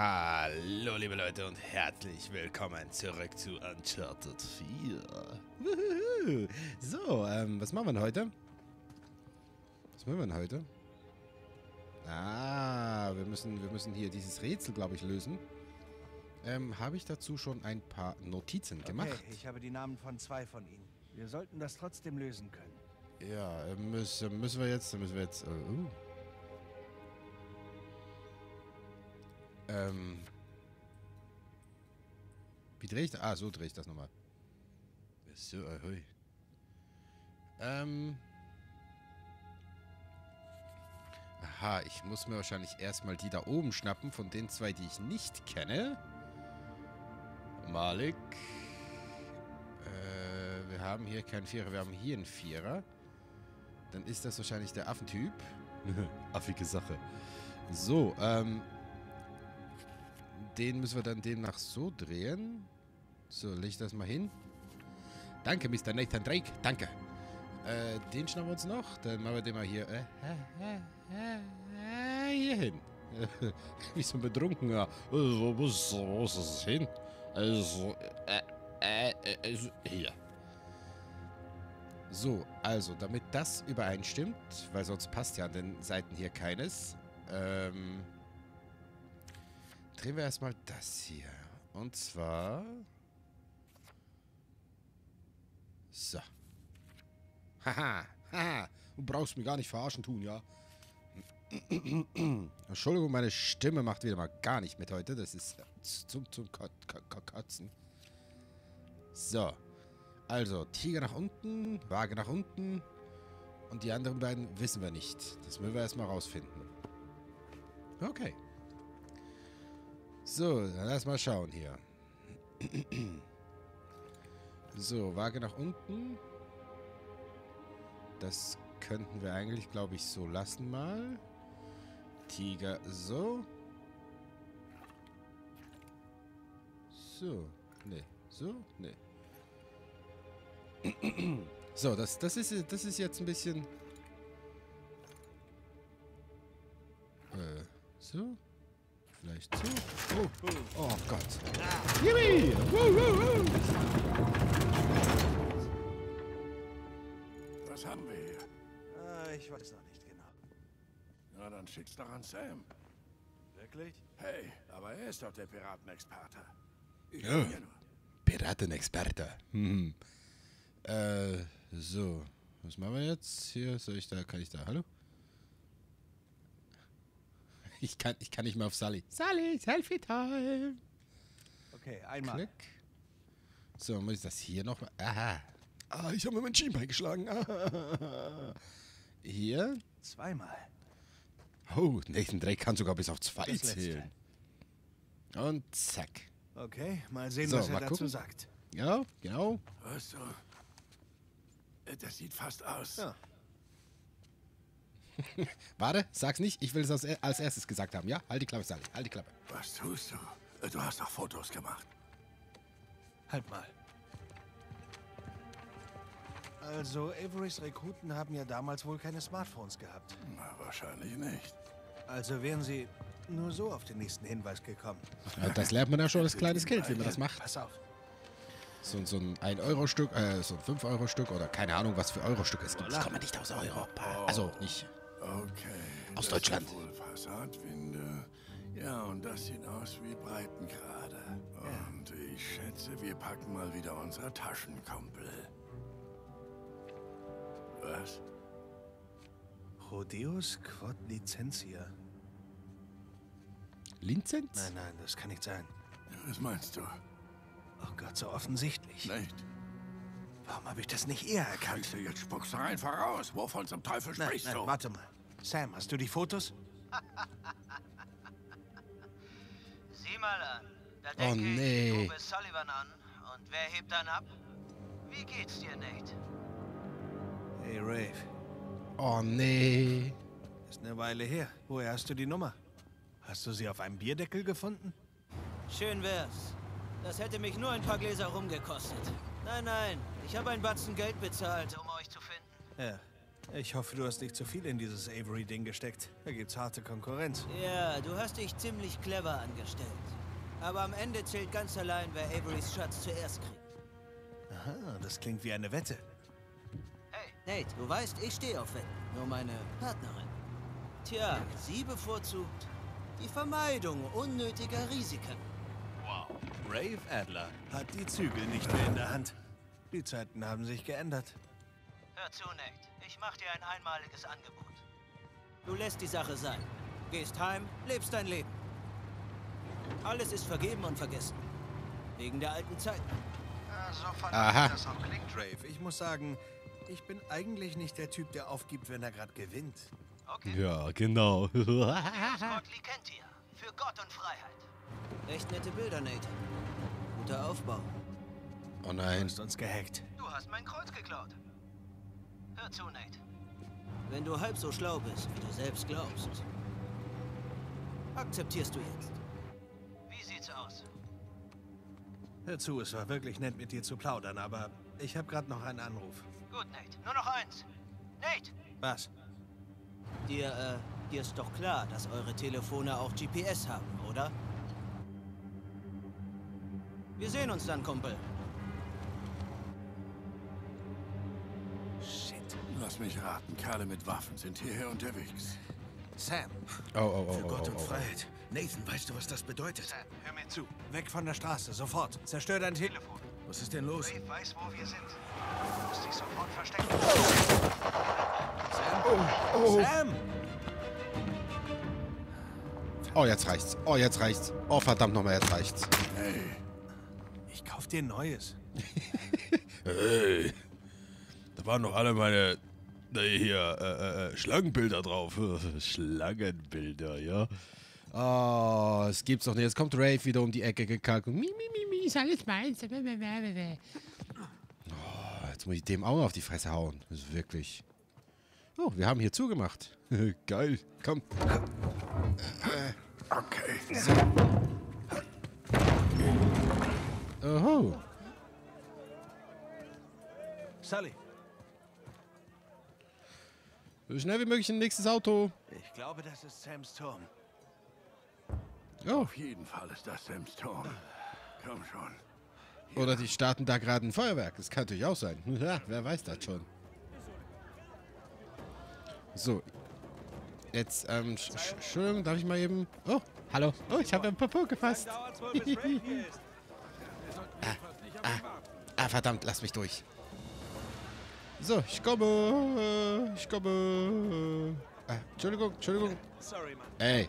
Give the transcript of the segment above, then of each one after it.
Hallo liebe Leute und herzlich willkommen zurück zu Uncharted 4. Wuhu. So, ähm, was machen wir denn heute? Was machen wir denn heute? Ah, wir müssen, wir müssen hier dieses Rätsel, glaube ich, lösen. Ähm, habe ich dazu schon ein paar Notizen gemacht? Okay, ich habe die Namen von zwei von ihnen. Wir sollten das trotzdem lösen können. Ja, äh, müssen, müssen wir jetzt, müssen wir jetzt, äh, uh. Ähm. Wie drehe ich das? Ah, so drehe ich das nochmal. So, ahoi. Ähm. Aha, ich muss mir wahrscheinlich erstmal die da oben schnappen, von den zwei, die ich nicht kenne. Malik. Äh, wir haben hier keinen Vierer, wir haben hier einen Vierer. Dann ist das wahrscheinlich der Affentyp. Affige Sache. So, ähm, den müssen wir dann demnach so drehen. So, leg das mal hin. Danke, Mr. Nathan Drake. Danke. Äh, den schnappen wir uns noch. Dann machen wir den mal hier, äh, äh, äh, hier hin. Wie so ein Betrunkener. Wo muss, wo muss das hin? Also, äh, äh, äh, hier. So, also, damit das übereinstimmt, weil sonst passt ja an den Seiten hier keines, ähm, drehen wir erstmal das hier. Und zwar... So. Haha, haha. Du brauchst mich gar nicht verarschen tun, ja? Entschuldigung, meine Stimme macht wieder mal gar nicht mit heute. Das ist zum, zum Kotzen. So. Also, Tiger nach unten, Waage nach unten. Und die anderen beiden wissen wir nicht. Das müssen wir erstmal rausfinden. Okay. So, dann lass mal schauen hier. So, Waage nach unten. Das könnten wir eigentlich, glaube ich, so lassen mal. Tiger so. So. Nee. So? Nee. So, das, das, ist, das ist jetzt ein bisschen... Äh, so? Vielleicht so? Oh, oh, Gott. Yippie! Woo, woo, woo. Was haben wir hier? Ah, ich weiß noch nicht genau. Na, dann schick's doch an Sam. Wirklich? Hey, aber er ist doch der Piratenexperte. Ich Ja. Piratenexperte. Hm. Äh, so. Was machen wir jetzt? Hier, soll ich da, kann ich da, hallo? Ich kann, ich kann nicht mehr auf Sally. Sally, Selfie-Time. Okay, einmal. Klick. So, muss ich das hier noch mal, aha. Ah, ich habe mir mein Schienbein geschlagen. Ah. Hier. Zweimal. Oh, Nathan Drake kann sogar bis auf zwei Das letzte. zählen. Und zack. Okay, mal sehen, So, was er dazu gucken. sagt. Ja, genau. Weißt du, das sieht fast aus. Ja. Warte, sag's nicht. Ich will es als, als erstes gesagt haben. Ja, halt die Klappe, Sally. Halt die Klappe. Was tust du? Du hast doch Fotos gemacht. Halt mal. Also, Averys Rekruten haben ja damals wohl keine Smartphones gehabt. Na, wahrscheinlich nicht. Also wären sie nur so auf den nächsten Hinweis gekommen. Ja, das lernt man ja schon als kleines Kind, wie man das macht. Pass auf. So, so ein 1-Euro-Stück, äh, so ein 5-Euro-Stück oder keine Ahnung, was für Euro-Stück es gibt. Das kommt man nicht aus Europa. Also nicht. Okay. Aus das Deutschland. Sind wohl Fassadwinde. Ja, und das sieht aus wie Breitengrade. Und ich schätze, wir packen mal wieder unsere Taschenkumpel. Was? Rodeus Quod Licentia. Linzenz? Nein, nein, das kann nicht sein. Was meinst du? Oh Gott, so offensichtlich. Nicht? Warum habe ich das nicht eher erkannt? Du jetzt spuckst du einfach raus? Wovon zum Teufel Nein, sprichst nein, du? warte mal. Sam, hast du die Fotos? Sieh mal an. Da Oh, denke nee. ich, du bist Sullivan an. Und wer hebt dann ab? Wie geht's dir, Nate? Hey, Rave. Oh, nee. Ist eine Weile her. Woher hast du die Nummer? Hast du sie auf einem Bierdeckel gefunden? Schön wär's. Das hätte mich nur ein paar Gläser rumgekostet. Nein, nein. Ich habe einen Batzen Geld bezahlt, um euch zu finden. Ja. Ich hoffe, du hast nicht zu viel in dieses Avery-Ding gesteckt. Da gibt's harte Konkurrenz. Ja, du hast dich ziemlich clever angestellt. Aber am Ende zählt ganz allein, wer Averys Schatz zuerst kriegt. Aha, das klingt wie eine Wette. Hey, Nate, du weißt, ich stehe auf Wetten. Nur meine Partnerin. Tja, sie bevorzugt die Vermeidung unnötiger Risiken. Brave Adler hat die Zügel nicht mehr in der Hand. Die Zeiten haben sich geändert. Hör zu, Nate. Ich mach dir ein einmaliges Angebot. Du lässt die Sache sein. Gehst heim, lebst dein Leben. Alles ist vergeben und vergessen. Wegen der alten Zeiten. So Aha. das auch klingt, Brave. Ich muss sagen, ich bin eigentlich nicht der Typ, der aufgibt, wenn er gerade gewinnt. Okay. Ja, genau. Scottley kennt ihr. Für Gott und Freiheit. Echt nette Bilder, Nate. Guter Aufbau. oh Du nein. hast uns gehackt. Du hast mein Kreuz geklaut. Hör zu, Nate. Wenn du halb so schlau bist, wie du selbst glaubst, akzeptierst du jetzt. Wie sieht's aus? Hör zu, es war wirklich nett, mit dir zu plaudern, aber ich habe gerade noch einen Anruf. Gut, Nate. Nur noch eins. Nate! Was? Dir, äh, dir ist doch klar, dass eure Telefone auch GPS haben, oder? Wir sehen uns dann, Kumpel. Lass mich raten, Kerle mit Waffen sind hierher unterwegs. Sam. Oh, oh, oh, Für oh, Gott oh, und oh. Freiheit. Nathan, weißt du, was das bedeutet? Sam, hör mir zu. Weg von der Straße, sofort. Zerstör dein Telefon. Was ist denn los? Brave weiß, wo wir sind. Du musst dich sofort verstecken. Oh, Sam! oh, jetzt reicht's. Oh, jetzt reicht's. Oh, verdammt nochmal, jetzt reicht's. Hey, Ich kauf dir ein neues. Hey, da waren noch alle meine hier äh, äh, Schlangenbilder drauf. Schlangenbilder, ja. Oh, es gibt's doch nicht. Jetzt kommt Rave wieder um die Ecke gekackt. Mi, mi, mi, mi, ist alles meins. Oh, jetzt muss ich dem auch noch auf die Fresse hauen. Das ist wirklich. Oh, wir haben hier zugemacht. Geil. Komm. okay. Oho. Sully, So schnell wie möglich ein nächstes Auto. ich glaube, das ist Sams Turm. Oh, Auf jeden Fall ist das Sam Storm. Komm schon. Oder die starten da gerade ein Feuerwerk. Das kann natürlich auch sein. Ja, wer weiß das schon. So. Jetzt, ähm, Sch- Sch- Entschuldigung, darf ich mal eben... Oh, hallo. Oh, ich habe ein Popo gefasst. ah, verdammt, lass mich durch. So, ich komme. Ich komme. Ah, Entschuldigung, Entschuldigung. Sorry, Mann. Ey,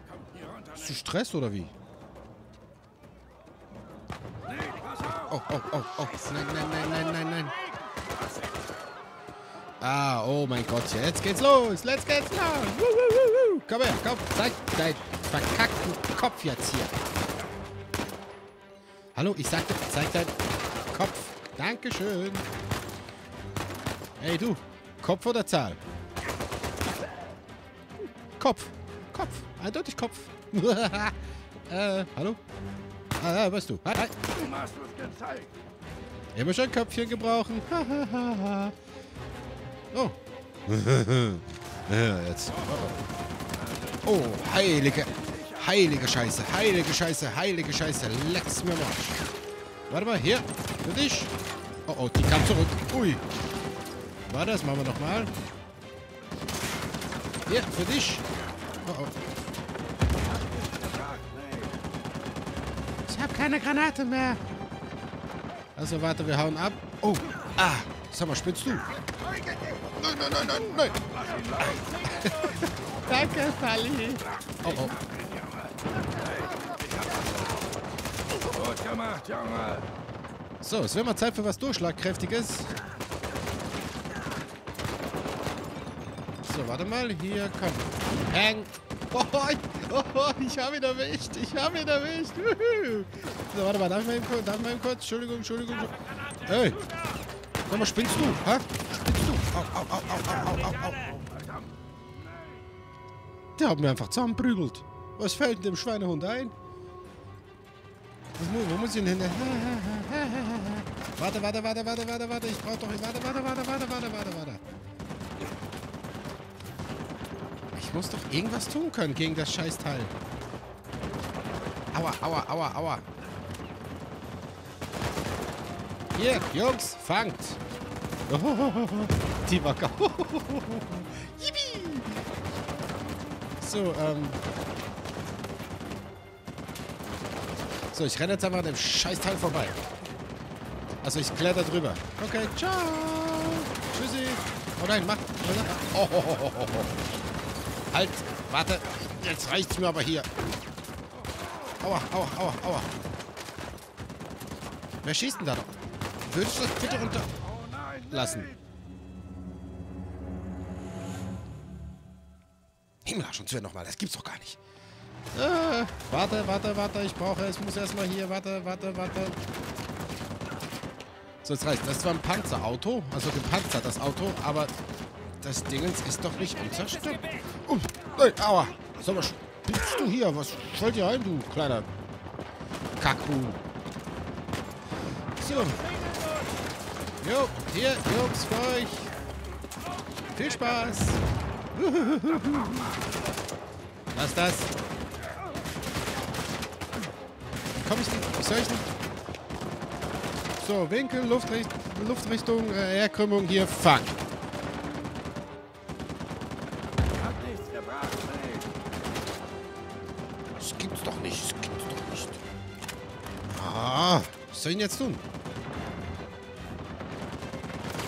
hast du Stress oder wie? Oh, oh, oh, oh. Nein, nein, nein, nein, nein, nein. Ah, oh mein Gott, jetzt geht's los. Let's geht's los. Woo, woo, woo, woo. Komm her, komm. Zeig deinen verkackten Kopf jetzt hier. Hallo, ich sagte, zeig deinen Kopf. Dankeschön. Hey du, Kopf oder Zahl? Kopf. Kopf. Eindeutig Kopf. äh, hallo? Ah, ja, weißt du. Hi, hi. Du machst es gezeigt. Immer schon Köpfchen gebrauchen. oh. ja, jetzt. Oh, heilige. Heilige Scheiße. Heilige Scheiße. Heilige Scheiße. Leck's mir mal. Warte mal, hier. Für dich. Oh, oh, die kam zurück. Ui. Warte, das machen wir nochmal. Hier, für dich. Oh, oh. Ich habe keine Granate mehr. Also warte, wir hauen ab. Oh, ah, sag mal, spinnst du? Nein, nein, nein, nein, nein. Danke, Sally. Oh, oh. Gut gemacht, Junge. So, es wird mal Zeit für was Durchschlagkräftiges. So, warte mal. Hier, komm. Hang. Oh, ich, oh, ich habe ihn erwischt. Ich habe ihn erwischt. Wuhu. So, warte mal. Darf ich mal eben, kurz- darf ich mal eben kurz? Entschuldigung, Entschuldigung. Hey. Sag mal, spinnst du? Hä? Spinnst du? Au, au, au, au, au, au, au. Der hat mir einfach zusammenprügelt. Was fällt dem Schweinehund ein? Mu- Wo muss ich denn hin? Warte, warte, warte, warte, warte, warte. Ich brauch doch. Warte, warte, warte, warte, warte, warte, warte. Ich muss doch irgendwas tun können gegen das Scheißteil. Aua, aua, aua, aua. Hier, Jungs, fangt. Die war. So, ähm. So, ich renne jetzt einfach an dem Scheißteil vorbei. Also ich kletter drüber. Okay, ciao. Tschüssi. Oh nein, mach. Oh, oh, oh, oh, oh. Halt, warte. Jetzt reicht's mir aber hier. Aua, aua, aua, aua. Wer schießt denn da noch? Würdest du das bitte runterlassen? Himmelarsch und Zwirn nochmal, das gibt's doch gar nicht. Äh, warte, warte, warte, ich brauche, es muss erstmal hier, warte, warte, warte. So, jetzt reicht. Das zwar ein Panzerauto, also gepanzert das Auto, aber das Dingens ist doch nicht unzerstört. Uh, nein, aua. Sag mal, spinnst du hier? Was fällt dir ein, du kleiner Kackbuh? So. Jo, hier, Jungs, für euch. Viel Spaß. Was ist das? Komm ich nicht? Soll ich nicht? So, Winkel, Luftricht Luftrichtung, äh, Herkrümmung hier. Fuck. Soll ich denn jetzt tun?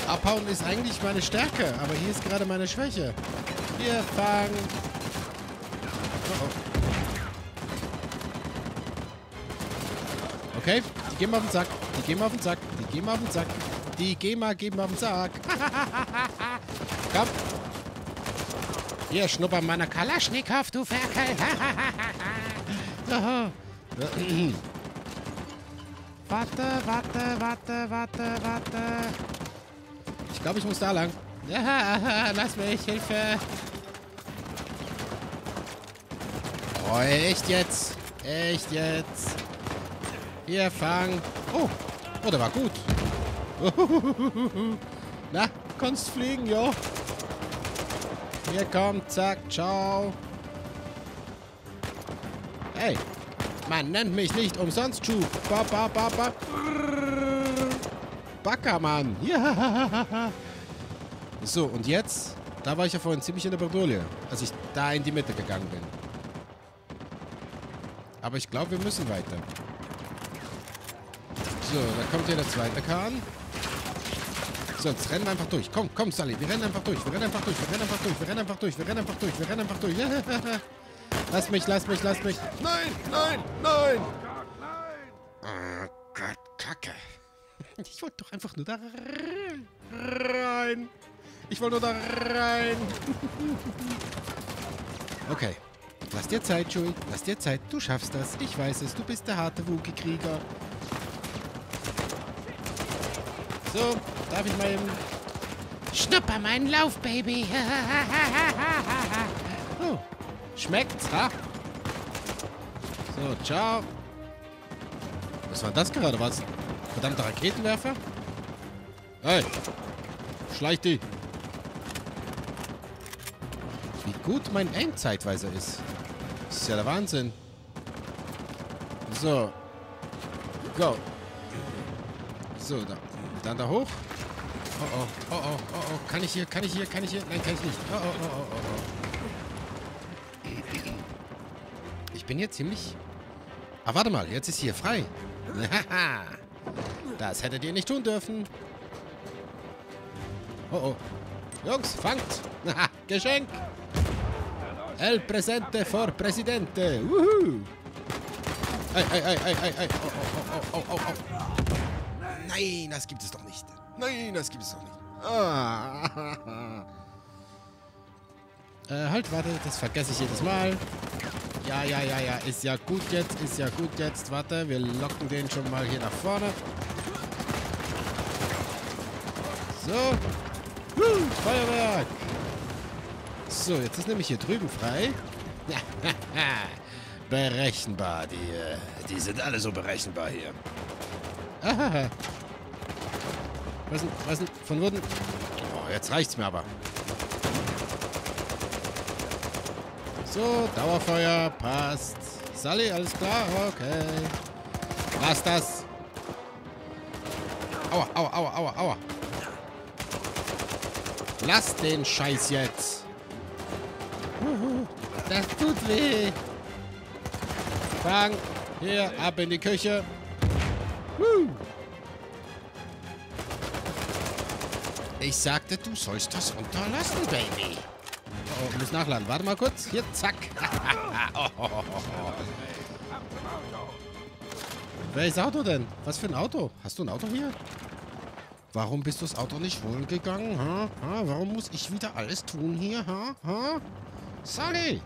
Abhauen ist eigentlich meine Stärke, aber hier ist gerade meine Schwäche. Wir fangen. Oh, oh. Okay, die gehen mal auf den Sack. Die gehen mal auf den Sack. Die gehen mal auf den Sack. Die gehen mal, gehen mal auf den Sack. Komm. Hier, schnupper meiner Kalaschnikow, du Ferkel. Warte, warte, warte, warte, warte. Ich glaube, ich muss da lang. Ja, lass mich, Hilfe. Oh, echt jetzt? Echt jetzt? Hier, fang. Oh, oh, der war gut. Na, kannst fliegen, ja. Hier kommt, zack, ciao. Hey, man nennt mich nicht umsonst Schuh. Ba, ba, ba, ba. Backermann. Ja. So, und jetzt? Da war ich ja vorhin ziemlich in der Bredouille, als ich da in die Mitte gegangen bin. Aber ich glaube, wir müssen weiter. So, da kommt hier der zweite Kahn. So, jetzt rennen wir einfach durch. Komm, komm, Sally, wir rennen einfach durch. Wir rennen einfach durch. Wir rennen einfach durch. Wir rennen einfach durch. Wir rennen einfach durch. Wir rennen einfach durch. lass mich, lass mich, lass mich. Nein, nein, nein. Oh Gott, Kacke. Ich wollte doch einfach nur da rein. Ich wollte nur da rein. Okay. Lass dir Zeit, Joey. Lass dir Zeit. Du schaffst das. Ich weiß es. Du bist der harte Wookie-Krieger. So, darf ich mal eben... Schnupper meinen Lauf, Baby. schmeckt's, ha? So, ciao. Was war das gerade? Was? Verdammter Raketenwerfer? Hey! Schleich die! Wie gut mein Aim zeitweise ist. Das ist ja der Wahnsinn. So. Go. So, da. Dann da hoch. Oh oh, oh oh, oh oh. Kann ich hier, kann ich hier, kann ich hier? Nein, kann ich nicht. Oh oh, oh oh, oh oh. Bin hier ziemlich... Ah, warte mal, jetzt ist hier frei. Das hättet ihr nicht tun dürfen. Oh oh. Jungs, fangt. Geschenk. El Presente for Presidente. Wuhu. Ei, ei, ei, ei, ei, ei. Oh, oh, oh, oh, oh, oh. Nein, das gibt es doch nicht. Nein, das gibt es doch nicht. Ah. Äh, halt, warte, das vergesse ich jedes Mal. Ja, ja, ja, ja, ist ja gut jetzt, ist ja gut jetzt. Warte, wir locken den schon mal hier nach vorne. So. Huh, Feuerwerk. So, jetzt ist nämlich hier drüben frei. berechenbar, die, die sind alle so berechenbar hier. Ahaha. Was denn, was denn, von wurden... Oh, jetzt reicht's mir aber. So, Dauerfeuer, passt. Sally, alles klar? Okay. Lass das. Aua, aua, aua, aua, aua. Lass den Scheiß jetzt. Das tut weh. Fang. Hier, ab in die Küche. Ich sagte, du sollst das unterlassen, Baby. Oh, muss nachladen. Warte mal kurz. Hier, zack. oh, oh, oh, oh. Welches Auto denn? Was für ein Auto? Hast du ein Auto hier? Warum bist du das Auto nicht holen gegangen? Ha? Ha? Warum muss ich wieder alles tun hier? Ha? Ha? Sally!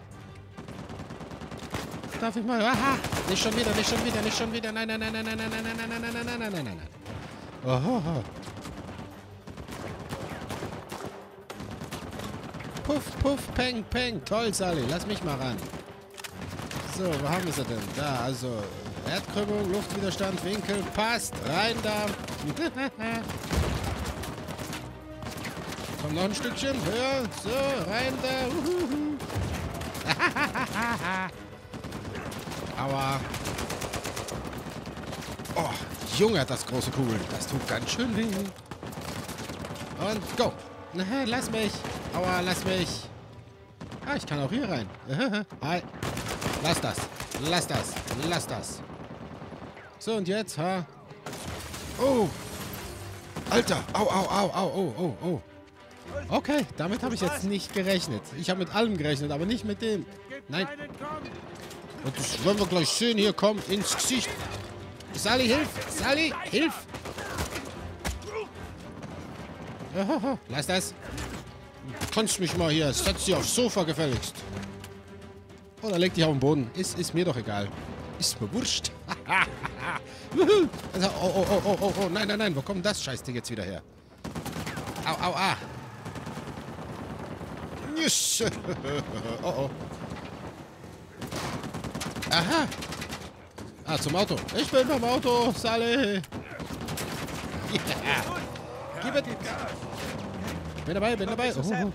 Darf ich mal... Aha! Nicht schon wieder, nicht schon wieder, nicht schon wieder. Nein, nein, nein, nein, nein, nein, nein, nein, nein, nein, nein, nein, nein, nein, nein. Oho. Puff, puff, peng, peng. Toll, Sally. Lass mich mal ran. So, wo haben wir sie denn? Da, also Erdkrümmung, Luftwiderstand, Winkel, passt. Rein da. Komm noch ein Stückchen höher. So, rein da. Uhuhu. Aua. Oh, Junge, das große Kugeln. Das tut ganz schön weh. Und go. Lass mich. Aua, lass mich. Ah, ich kann auch hier rein. Hi. Lass das. Lass das. Lass das. So, und jetzt, ha? Oh. Alter. Au, au, au, au, oh, oh, oh. Okay, damit habe ich jetzt nicht gerechnet. Ich habe mit allem gerechnet, aber nicht mit dem. Nein. Und das wollen wir gleich sehen. Hier, komm, ins Gesicht. Sally, hilf! Sally, hilf! Oh, lass das. Du kannst mich mal hier. Setz dich aufs Sofa gefälligst. Oder leg dich auf den Boden. Ist, ist mir doch egal. Ist mir wurscht. also, oh, oh, oh, oh, oh, oh, nein, nein, nein. Wo kommt das Scheißding jetzt wieder her? Au, au, ah. Yes. oh, oh. Aha. Ah, zum Auto. Ich bin beim Auto, Sally. Yeah. Gib es. Bin dabei, bin dabei. Oh, oh.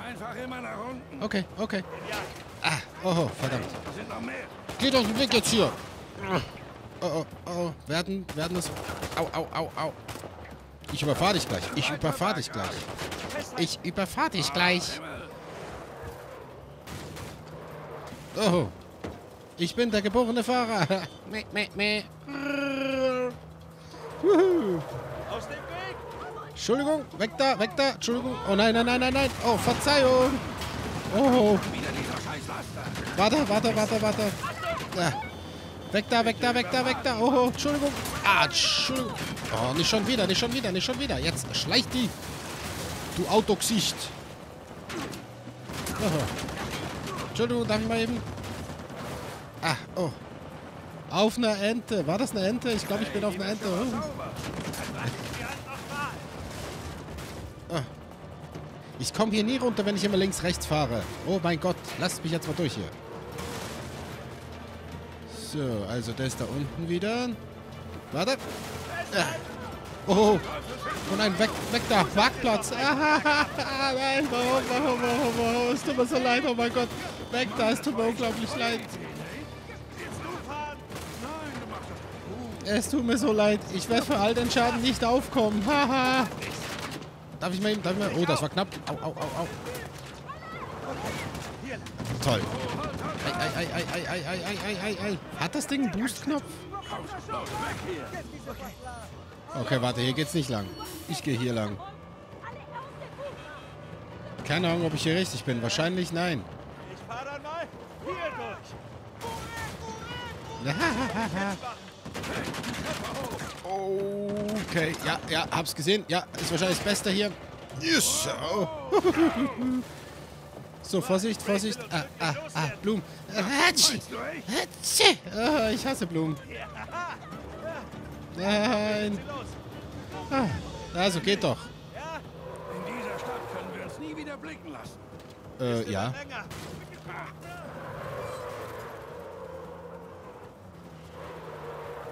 Einfach immer nach unten. Okay, okay. Ah, oh, oh verdammt. Geht aus dem Weg jetzt hier. Oh, oh, oh. Werden, werden es. Au, au, au, au. Ich überfahre dich gleich. Ich überfahre dich gleich. Ich überfahre dich gleich. Oh. Ich bin der geborene Fahrer. Meh, meh, meh. Aus dem! Entschuldigung, weg da, weg da. Entschuldigung. Oh nein, nein, nein, nein, nein. Oh, Verzeihung. Oh. Warte, warte, warte, warte. Ah. Weg da, weg da, weg da, weg da. Oh, Entschuldigung. Ah, Entschuldigung. Oh, nicht schon wieder, nicht schon wieder, nicht schon wieder. Jetzt schleicht die. Du Autogesicht. Oh. Entschuldigung, darf ich mal eben? Ah, oh. Auf einer Ente. War das eine Ente? Ich glaube, ich bin auf einer Ente. Oh. Ah. Ich komme hier nie runter, wenn ich immer links, rechts fahre. Oh mein Gott, lasst mich jetzt mal durch hier. So, also der ist da unten wieder. Warte. Ah. Oh. Oh nein, weg, weg da. Parkplatz. Nein, warum, warum, warum, warum? Es tut mir so leid, oh mein Gott. Weg da, es tut mir unglaublich leid. Es tut mir so leid. Ich werde für all den Schaden nicht aufkommen. Haha. Darf ich mal eben? Darf ich mal? Oh, das war knapp. Au, au, au, au. Toll. Ei, ei, ei, ei, ei, ei, ei, ei, Hat das Ding einen Boost-Knopf? Okay, warte, hier geht's nicht lang. Ich gehe hier lang. Keine Ahnung, ob ich hier richtig bin. Wahrscheinlich nein. Ich fahr dann mal hier durch. Okay, ja, ja, hab's gesehen. Ja, ist wahrscheinlich das Beste hier. Yes. Oh. So, Vorsicht, Vorsicht. Ah, ah, ah, Blumen. Ah, ich hasse Blumen. Nein. Ah, also, geht doch. In dieser Stadt können wir uns nie wieder blicken lassen. Äh, ja.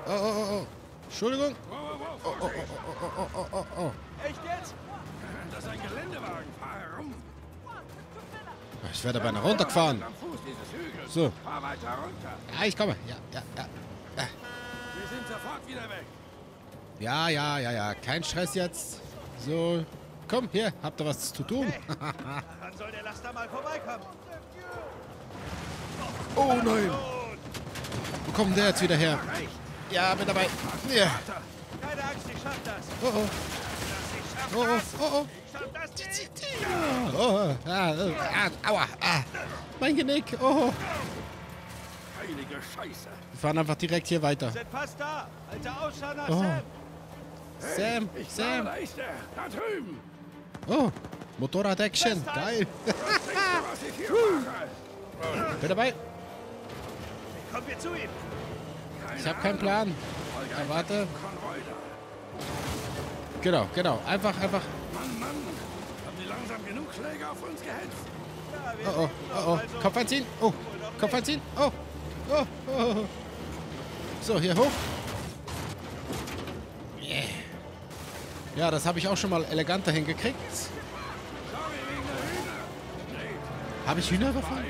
Oh, oh, oh, oh. Entschuldigung. Oh, oh, oh. Echt jetzt? Das ist ein Geländewagen. Fahr herum. Ich werde beinahe runtergefahren. So. Fahr weiter runter. Ja, ich komme. Ja, ja, ja. Wir sind sofort wieder weg. Ja, ja, ja, ja. Kein Stress jetzt. So. Komm, hier. Habt ihr was zu tun? Dann soll der Laster mal vorbeikommen. oh nein. Wo kommt der jetzt wieder her? Ja, bin dabei. Ja. Keine Angst, ich schaff das. Oh, oh. Oh, oh, oh, oh. Oh, ah, ah, aua, ah. Mein Genick. Oh. Heilige Scheiße. Wir fahren einfach direkt hier weiter. Sind fast da. Alter Ausschau nach Oh. Sam. Sam, Ich glaube, Sam. da ist er. Da drüben. Oh, Motorrad-Action. Geil. Bin dabei. Kommen wir zu ihm. Ich habe keinen Plan. Ja, warte. Genau, genau. Einfach, einfach. Mann, Mann. Haben die langsam genug Schläge auf uns gehetzt? Oh, oh, oh, oh. Kopf einziehen. Oh, Kopf einziehen. Oh, oh, oh. oh. So, hier hoch. Yeah. Ja, das habe ich auch schon mal eleganter hingekriegt. Habe ich Hühner überfahren?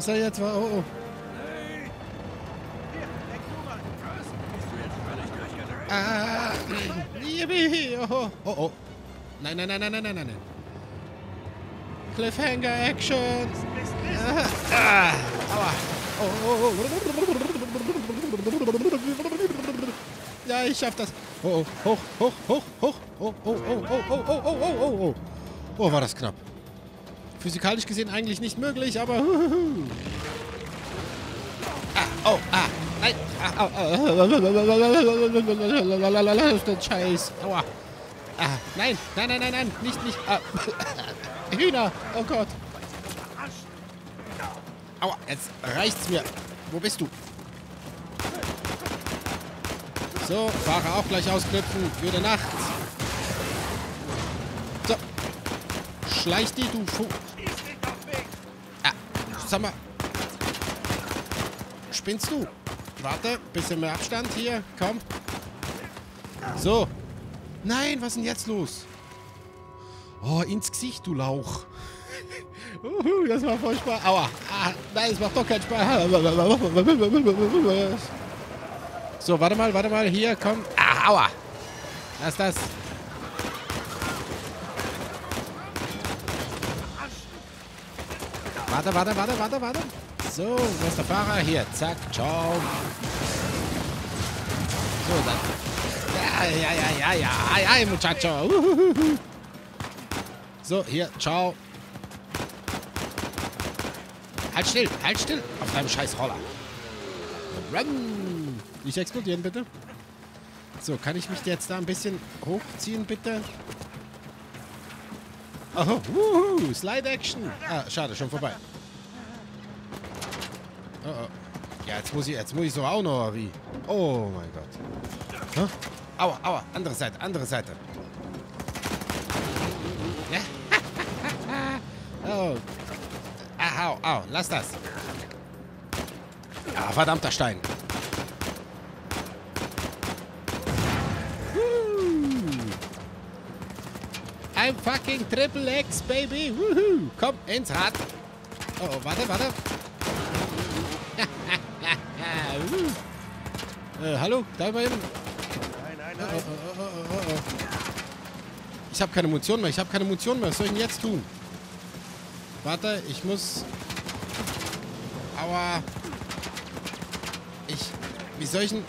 Was soll jetzt? Oh, oh. Durchgedreht? Ah. Oh, oh, oh. Nein, nein, nein, nein, nein, nein, nein. Cliffhanger Action. Ah, aua. Oh, oh, oh. Ja, ich schaff das. Oh, oh, hoch, hoch, hoch, hoch. Oh, oh, oh, oh, oh, oh, oh, oh, oh, oh. Oh, war das knapp. Physikalisch gesehen eigentlich nicht möglich, aber... Ah, oh, ah, nein. Ah, Scheiß. Aua. Ah, nein, nein, nein, nein, nein, nicht, nicht. Ah. Hühner, oh Gott. Aua, jetzt reicht's mir. Wo bist du? So, Fahrer auch gleich ausknüpfen. Gute Nacht. Schleich die, du Fu... Ah, sag mal. Spinnst du? Warte, bisschen mehr Abstand hier. Komm. So. Nein, was ist denn jetzt los? Oh, ins Gesicht, du Lauch. Uhu, das war voll Spaß. Aua. Ah, nein, es macht doch keinen Spaß. So, warte mal, warte mal. Hier, komm. Ah, aua. Was ist das? Warte, warte, warte, warte, warte. So, wo ist der Fahrer? Hier, zack, ciao. So, dann. Ja, ja, ja, ja, ja. Ay, muchacho. Uhuhuhu. So, hier, ciao. Halt still, halt still. Auf deinem scheiß Roller. Run. Nicht explodieren, bitte. So, kann ich mich jetzt da ein bisschen hochziehen, bitte? Oh, wuhu, Slide Action. Ah, schade, schon vorbei. Oh, oh. Ja, jetzt muss ich, jetzt muss ich so auch noch, wie? Oh mein Gott. Hä? Aua, aua, andere Seite, andere Seite. Ja. oh. Ah, au, au, lass das. Ah, verdammter Stein. I'm fucking Triple X, baby. Woohoo. Komm, ins Rad. Oh, oh warte, warte. Äh, hallo, da mal eben. Nein, nein, Oh, nein. oh, oh, oh, oh, oh. Ich habe keine Munition mehr. Ich habe keine Munition mehr. Was soll ich denn jetzt tun? Warte, ich muss... Aua. Ich... Wie soll ich denn...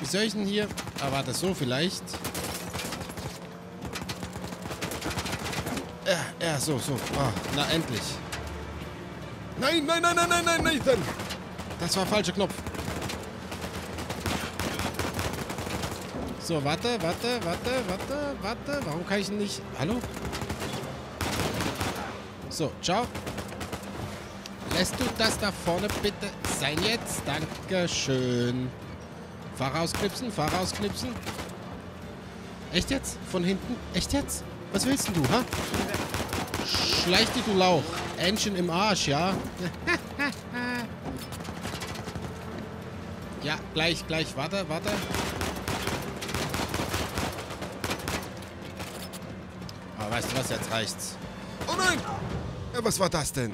Wie soll ich denn hier... Ah, warte, so vielleicht. Ja, ja, so, so. Ah, na, endlich. Nein, nein, nein, nein, nein, nein, Nathan! Das war falscher Knopf. So, warte, warte, warte, warte, warte. Warum kann ich nicht... Hallo? So, ciao. Lässt du das da vorne bitte sein jetzt? Dankeschön. Fahrer ausknipsen, Fahrer ausknipsen. Echt jetzt? Von hinten? Echt jetzt? Was willst du, ha? Schleich dich, du Lauch. Engine im Arsch, ja? Ja, gleich, gleich. Warte, warte. Weißt du was, jetzt reicht's. Oh nein! Ja, was war das denn?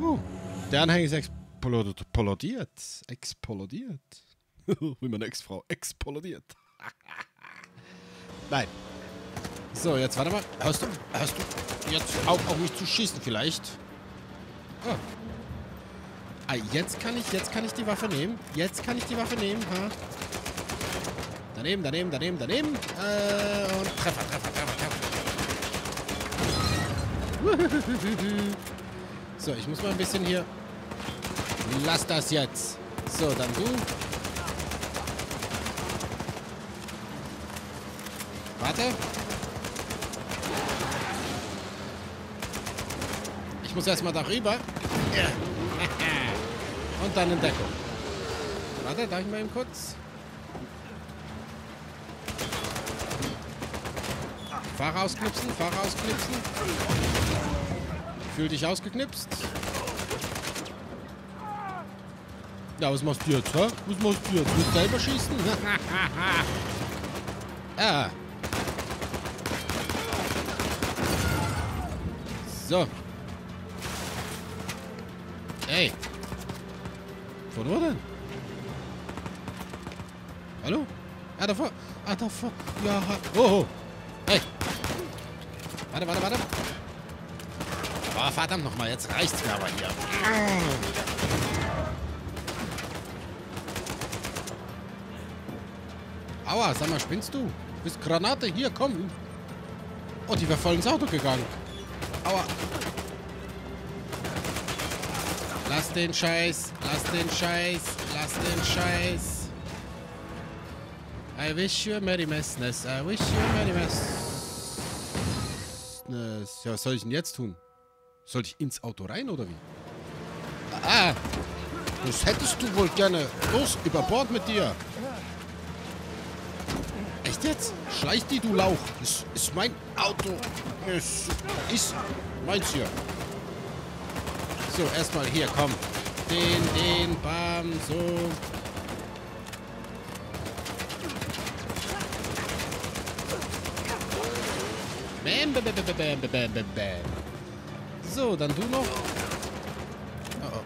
Uh, der Anhänger ist explodiert. Explodiert. Wie meine Ex-Frau explodiert. Nein. So, jetzt warte mal. Hörst du, hörst du jetzt auf, auf mich zu schießen vielleicht? Oh. Ah, jetzt kann ich, jetzt kann ich die Waffe nehmen. Jetzt kann ich die Waffe nehmen. Ha? Daneben, daneben, daneben, daneben. Äh, und Treffer, Treffer, Treffer, Treffer. so, ich muss mal ein bisschen hier... Lass das jetzt. So, dann du. Warte. Ich muss erstmal darüber. Und dann in Deckung. Warte, darf ich mal eben kurz? Fahrer ausknipsen, Fahrer ausknipsen. Fühl dich ausgeknipst. Ja, was machst du jetzt, hä? Was machst du jetzt? Willst du selber schießen? ah. So. Ey. Von wo denn? Hallo? Ah, davor. Ah, davor. Ja. Oh, oh. Warte, warte, warte. Oh, verdammt nochmal. Jetzt reicht's mir aber hier. Aua, sag mal, spinnst du? Bist Granate? Hier, komm. Oh, die wäre voll ins Auto gegangen. Aua. Lass den Scheiß. Lass den Scheiß. Lass den Scheiß. I wish you a Merry Messness. I wish you a Merry Messness. Ja, was soll ich denn jetzt tun? Soll ich ins Auto rein oder wie? Ah! Das hättest du wohl gerne. Los, über Bord mit dir. Echt jetzt? Schleich die, du Lauch. Das ist mein Auto. Es ist meins hier. So, erstmal hier, komm. Den, den, bam, so. Bam, bam, bam, bam, bam, bam, bam. So, dann du noch. Oh, oh.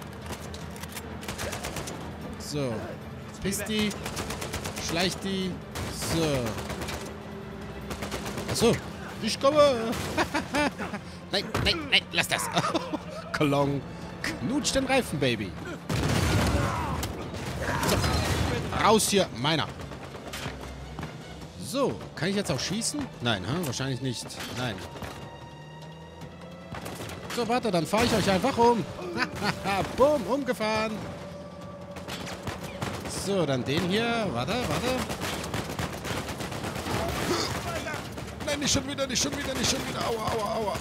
So. Piss die. Schleich die. So. Achso. Ich komme. nein, nein, nein, lass das. Klong. Knutsch den Reifen, Baby. So. Raus hier, meiner. So, kann ich jetzt auch schießen? Nein, hm? wahrscheinlich nicht. Nein. So, warte, dann fahre ich euch einfach um. Bumm, umgefahren. So, dann den hier. Warte, warte. Nein, nicht schon wieder, nicht schon wieder, nicht schon wieder. Aua, aua, aua.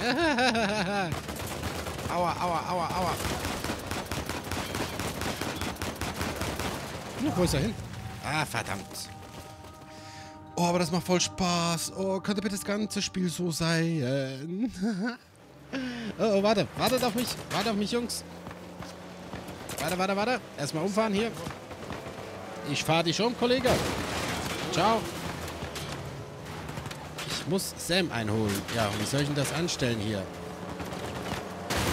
aua, aua, aua, aua. Wo ist er hin? Ah, verdammt. Oh, aber das macht voll Spaß. Oh, könnte bitte das ganze Spiel so sein? oh, oh, warte. Wartet auf mich. Wartet auf mich, Jungs. Warte, warte, warte. Erstmal umfahren hier. Ich fahre dich um, Kollege. Ciao. Ich muss Sam einholen. Ja, wie soll ich denn das anstellen hier?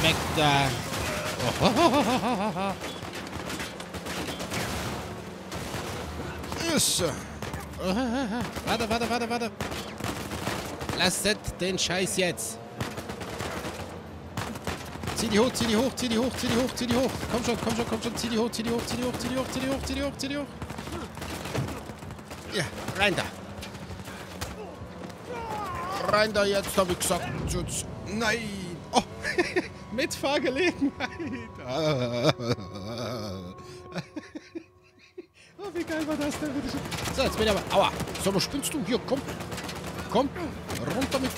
Weg da. Oh. Ist. Warte, warte, warte, warte. Lasst den Scheiß jetzt. Zieh die hoch, zieh die hoch, zieh die hoch, zieh die hoch, zieh die hoch. Komm schon, komm schon, komm schon. Zieh die hoch, zieh die hoch, zieh die hoch, zieh die hoch, zieh die hoch, zieh die hoch, zieh die hoch. Ja, rein da. Rein da jetzt, hab ich gesagt. Jetzt. Nein. Oh, Mitfahrgelegenheit. Oh, wie geil war das denn? Bitte schön. So, jetzt bin ich aber... Aua. Sag mal, spinnst du? Hier, komm. Komm. Runter mit...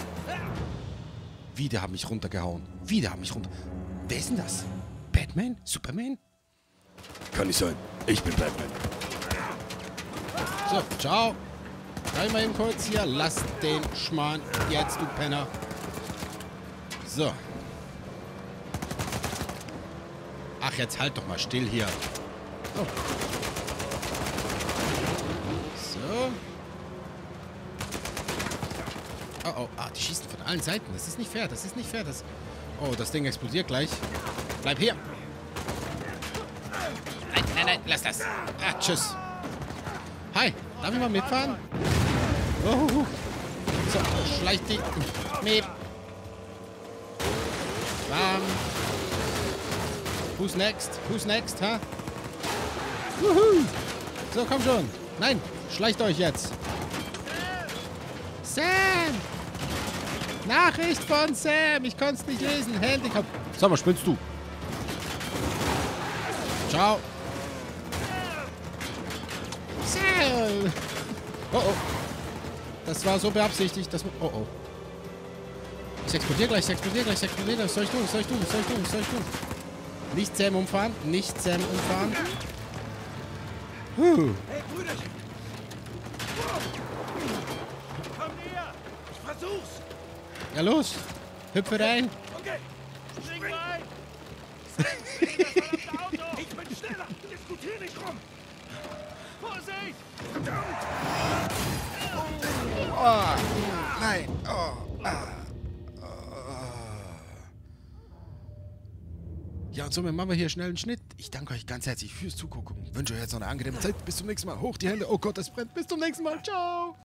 Wieder haben mich runtergehauen. Wieder haben mich runter... Wer ist denn das? Batman? Superman? Kann nicht sein. Ich bin Batman. So, ciao. Bleib mal eben kurz hier. Lass den Schmarrn jetzt, du Penner. So. Ach, jetzt halt doch mal still hier. Oh. So. Oh. Ah, die schießen von allen Seiten. Das ist nicht fair. Das ist nicht fair. Das... Oh, das Ding explodiert gleich. Bleib hier. Nein, nein, nein. Lass das. Ah, tschüss. Hi. Darf ich mal mitfahren? Oh. So, schleicht die... Miep. Bam. Who's next? Who's next, ha? Wuhu. So, komm schon. Nein, schleicht euch jetzt. Sam! Nachricht von Sam. Ich konnte es nicht lesen. Handicap. Sag mal, spinnst du? Ciao. Sam! Oh, oh. Das war so beabsichtigt. Das... Oh, oh. Ich explodiere gleich, ich explodiere gleich, ich explodiere gleich. Was soll ich tun? Was soll ich tun? Was soll ich tun? Was soll ich tun? Nicht Sam umfahren. Nicht Sam umfahren. Huh. Hey, Brüderchen! Komm näher! Ich versuch's! Ja, los. Hüpfe rein. Okay! Spring rein! Ich bin schneller! Diskutier nicht rum! Vorsicht! Oh, nein. Oh. Ja, und somit machen wir hier schnell einen Schnitt. Ich danke euch ganz herzlich fürs Zugucken. Wünsche euch jetzt noch eine angenehme Zeit. Bis zum nächsten Mal. Hoch die Hände. Oh Gott, es brennt. Bis zum nächsten Mal. Ciao.